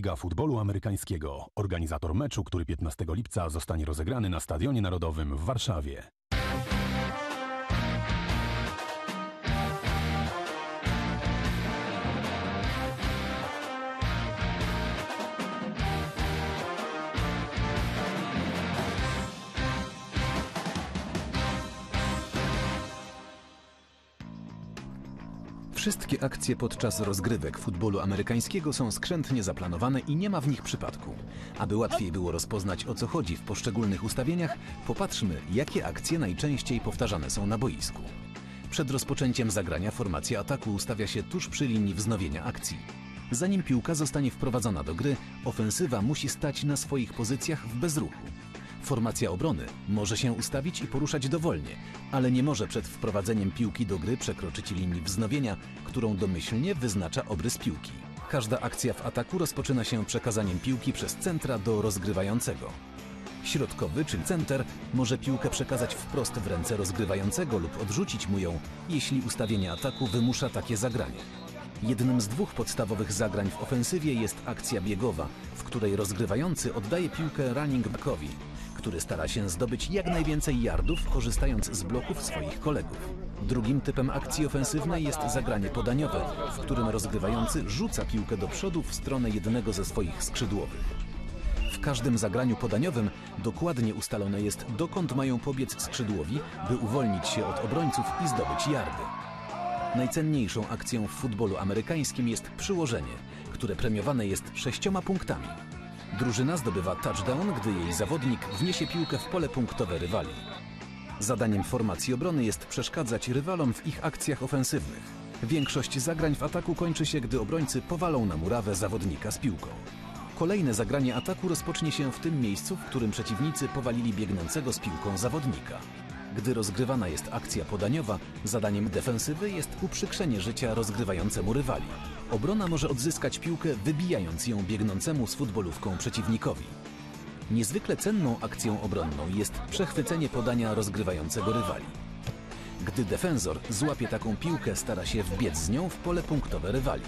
Liga Futbolu Amerykańskiego. Organizator meczu, który 15 lipca zostanie rozegrany na Stadionie Narodowym w Warszawie. Wszystkie akcje podczas rozgrywek futbolu amerykańskiego są skrzętnie zaplanowane i nie ma w nich przypadku. Aby łatwiej było rozpoznać o co chodzi w poszczególnych ustawieniach, popatrzmy, jakie akcje najczęściej powtarzane są na boisku. Przed rozpoczęciem zagrania formacja ataku ustawia się tuż przy linii wznowienia akcji. Zanim piłka zostanie wprowadzona do gry, ofensywa musi stać na swoich pozycjach w bezruchu. Formacja obrony może się ustawić i poruszać dowolnie, ale nie może przed wprowadzeniem piłki do gry przekroczyć linii wznowienia, którą domyślnie wyznacza obrys piłki. Każda akcja w ataku rozpoczyna się przekazaniem piłki przez centra do rozgrywającego. Środkowy, czyli center, może piłkę przekazać wprost w ręce rozgrywającego lub odrzucić mu ją, jeśli ustawienie ataku wymusza takie zagranie. Jednym z dwóch podstawowych zagrań w ofensywie jest akcja biegowa, w której rozgrywający oddaje piłkę running backowi, który stara się zdobyć jak najwięcej yardów, korzystając z bloków swoich kolegów. Drugim typem akcji ofensywnej jest zagranie podaniowe, w którym rozgrywający rzuca piłkę do przodu w stronę jednego ze swoich skrzydłowych. W każdym zagraniu podaniowym dokładnie ustalone jest, dokąd mają pobiec skrzydłowi, by uwolnić się od obrońców i zdobyć yardy. Najcenniejszą akcją w futbolu amerykańskim jest przyłożenie, które premiowane jest sześcioma punktami. Drużyna zdobywa touchdown, gdy jej zawodnik wniesie piłkę w pole punktowe rywali. Zadaniem formacji obrony jest przeszkadzać rywalom w ich akcjach ofensywnych. Większość zagrań w ataku kończy się, gdy obrońcy powalą na murawę zawodnika z piłką. Kolejne zagranie ataku rozpocznie się w tym miejscu, w którym przeciwnicy powalili biegnącego z piłką zawodnika. Gdy rozgrywana jest akcja podaniowa, zadaniem defensywy jest uprzykrzenie życia rozgrywającemu rywali. Obrona może odzyskać piłkę, wybijając ją biegnącemu z futbolówką przeciwnikowi. Niezwykle cenną akcją obronną jest przechwycenie podania rozgrywającego rywali. Gdy defensor złapie taką piłkę, stara się wbiec z nią w pole punktowe rywali.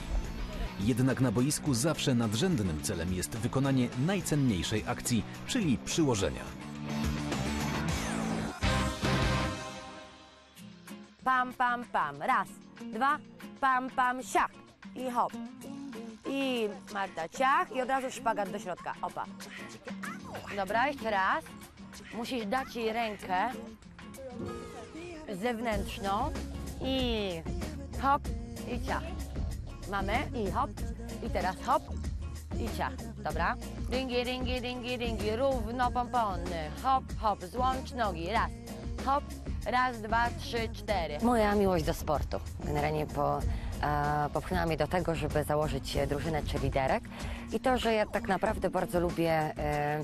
Jednak na boisku zawsze nadrzędnym celem jest wykonanie najcenniejszej akcji, czyli przyłożenia. Pam, pam, pam. Raz, dwa, pam, pam, siach. I hop. I Marta ciach i od razu szpagat do środka. Opa. Dobra, jeszcze raz. Musisz dać jej rękę zewnętrzną i hop i ciach. Mamy i hop i teraz hop i ciach. Dobra. Ringi, ringi, ringi, ringi. Równo pompony. Hop, hop. Złącz nogi. Raz. Hop. Raz, dwa, trzy, cztery. Moja miłość do sportu. Generalnie po, e, popchnęła mnie do tego, żeby założyć e, drużynę liderek i to, że ja tak naprawdę bardzo lubię e,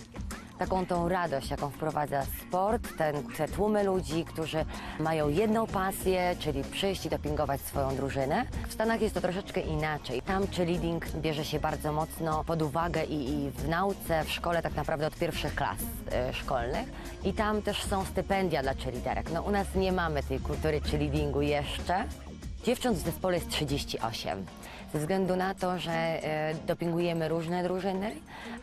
taką tą radość, jaką wprowadza sport, ten, te tłumy ludzi, którzy mają jedną pasję, czyli przyjść i dopingować swoją drużynę. W Stanach jest to troszeczkę inaczej. Tam cheerleading bierze się bardzo mocno pod uwagę i, i w nauce, w szkole tak naprawdę od pierwszych klas e, szkolnych. I tam też są stypendia dla cheerleaderek. No u nas nie mamy tej kultury cheerleadingu jeszcze. Dziewcząt w zespole jest 38. Ze względu na to, że e, dopingujemy różne drużyny,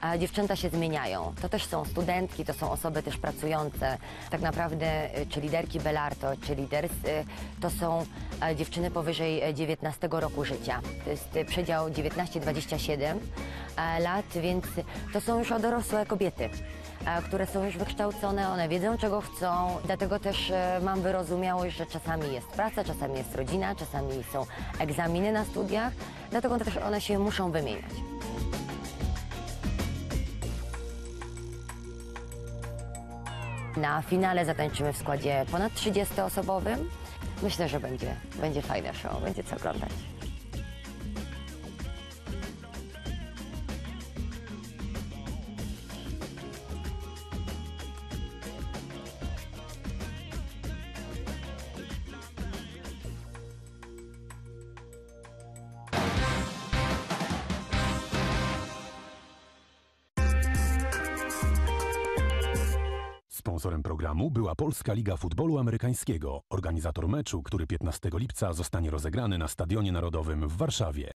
a dziewczęta się zmieniają. To też są studentki, to są osoby też pracujące. Tak naprawdę e, czy liderki Belarto, czy liders, e, to są e, dziewczyny powyżej e, 19 roku życia. To jest przedział 19-27 e, lat, więc to są już dorosłe kobiety e, które są już wykształcone, one wiedzą czego chcą, dlatego też e, mam wyrozumiałość, że czasami jest praca, czasami jest rodzina, czasami są egzaminy na studiach, dlatego też one się muszą wymieniać. Na finale zatańczymy w składzie ponad 30-osobowym. Myślę, że będzie, będzie fajne show, będzie co oglądać. Sponsorem programu była Polska Liga Futbolu Amerykańskiego. Organizator meczu, który 15 lipca zostanie rozegrany na Stadionie Narodowym w Warszawie.